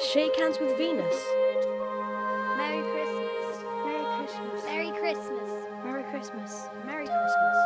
Shake hands with Venus. Merry Christmas. Merry Christmas. Merry Christmas. Merry Christmas. Merry Christmas.